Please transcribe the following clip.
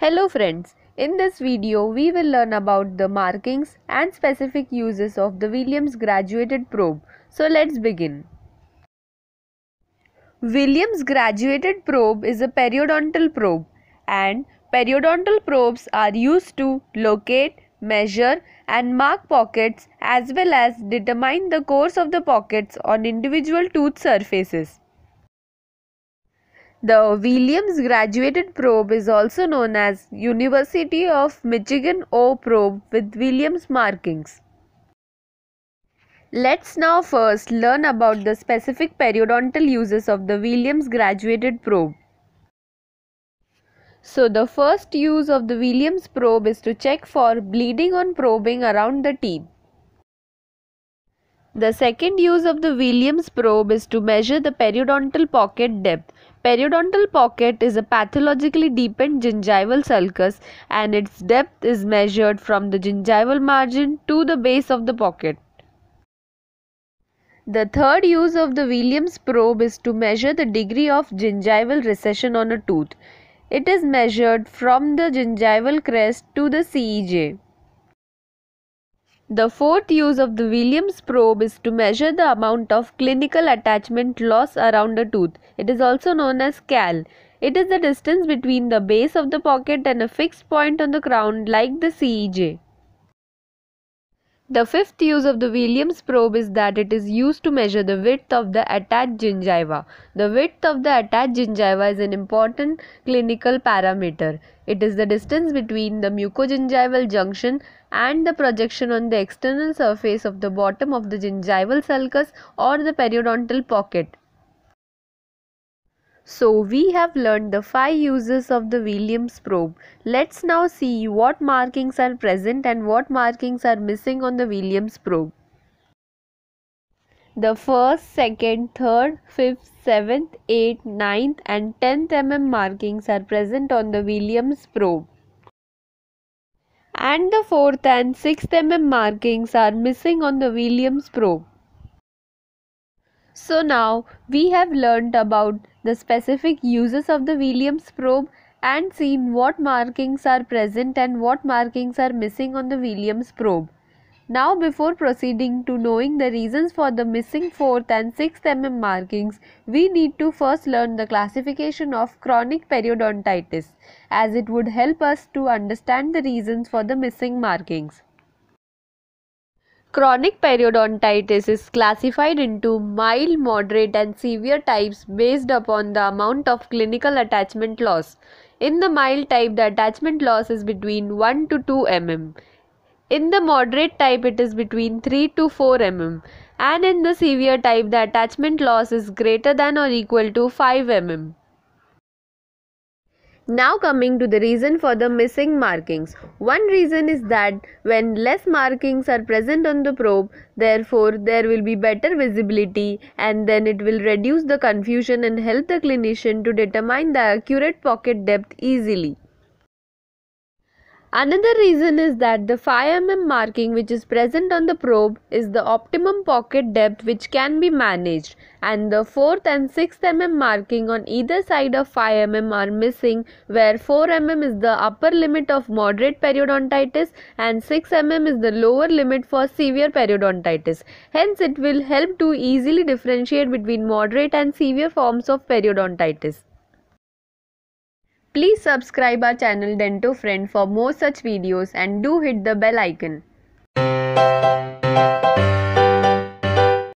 Hello friends, in this video we will learn about the markings and specific uses of the Williams graduated probe. So let's begin. Williams graduated probe is a periodontal probe and periodontal probes are used to locate, measure and mark pockets as well as determine the course of the pockets on individual tooth surfaces. The Williams graduated probe is also known as University of Michigan O probe with Williams markings. Let's now first learn about the specific periodontal uses of the Williams graduated probe. So the first use of the Williams probe is to check for bleeding on probing around the teeth. The second use of the Williams probe is to measure the periodontal pocket depth. Periodontal pocket is a pathologically deepened gingival sulcus and its depth is measured from the gingival margin to the base of the pocket. The third use of the Williams probe is to measure the degree of gingival recession on a tooth. It is measured from the gingival crest to the CEJ. The fourth use of the Williams probe is to measure the amount of clinical attachment loss around a tooth. It is also known as CAL. It is the distance between the base of the pocket and a fixed point on the crown like the CEJ. The fifth use of the Williams probe is that it is used to measure the width of the attached gingiva. The width of the attached gingiva is an important clinical parameter. It is the distance between the mucogingival junction and the projection on the external surface of the bottom of the gingival sulcus or the periodontal pocket. So we have learned the five uses of the Williams probe. Let's now see what markings are present and what markings are missing on the Williams probe. The first, second, third, fifth, seventh, eighth, ninth and tenth mm markings are present on the Williams probe. And the fourth and sixth mm markings are missing on the Williams probe. So now we have learnt about the specific uses of the Williams probe and seen what markings are present and what markings are missing on the Williams probe. Now before proceeding to knowing the reasons for the missing 4th and 6th mm markings, we need to first learn the classification of chronic periodontitis as it would help us to understand the reasons for the missing markings. Chronic periodontitis is classified into mild, moderate and severe types based upon the amount of clinical attachment loss. In the mild type, the attachment loss is between 1 to 2 mm. In the moderate type, it is between 3 to 4 mm. And in the severe type, the attachment loss is greater than or equal to 5 mm. Now coming to the reason for the missing markings. One reason is that when less markings are present on the probe, therefore there will be better visibility and then it will reduce the confusion and help the clinician to determine the accurate pocket depth easily. Another reason is that the 5 mm marking which is present on the probe is the optimum pocket depth which can be managed and the 4th and 6th mm marking on either side of 5 mm are missing where 4 mm is the upper limit of moderate periodontitis and 6 mm is the lower limit for severe periodontitis. Hence it will help to easily differentiate between moderate and severe forms of periodontitis. Please subscribe our channel Dento Friend for more such videos and do hit the bell icon.